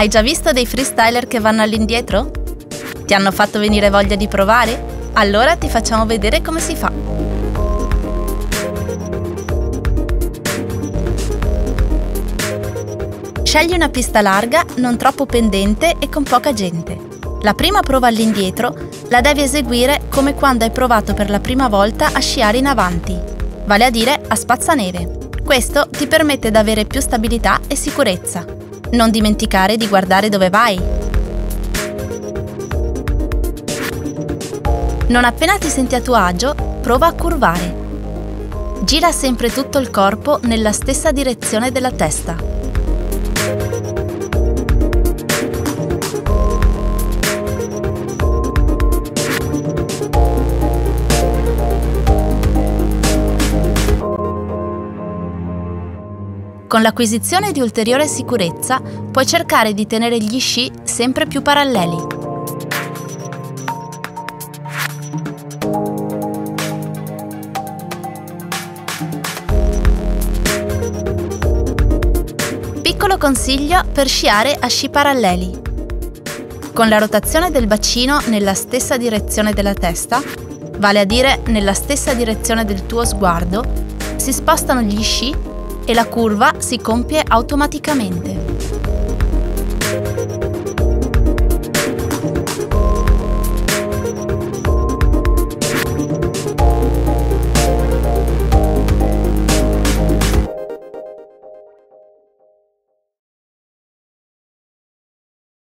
Hai già visto dei freestyler che vanno all'indietro? Ti hanno fatto venire voglia di provare? Allora ti facciamo vedere come si fa. Scegli una pista larga, non troppo pendente e con poca gente. La prima prova all'indietro la devi eseguire come quando hai provato per la prima volta a sciare in avanti, vale a dire a spazzaneve. Questo ti permette di avere più stabilità e sicurezza. Non dimenticare di guardare dove vai. Non appena ti senti a tuo agio, prova a curvare. Gira sempre tutto il corpo nella stessa direzione della testa. Con l'acquisizione di ulteriore sicurezza puoi cercare di tenere gli sci sempre più paralleli. Piccolo consiglio per sciare a sci paralleli. Con la rotazione del bacino nella stessa direzione della testa, vale a dire nella stessa direzione del tuo sguardo, si spostano gli sci e la curva si compie automaticamente.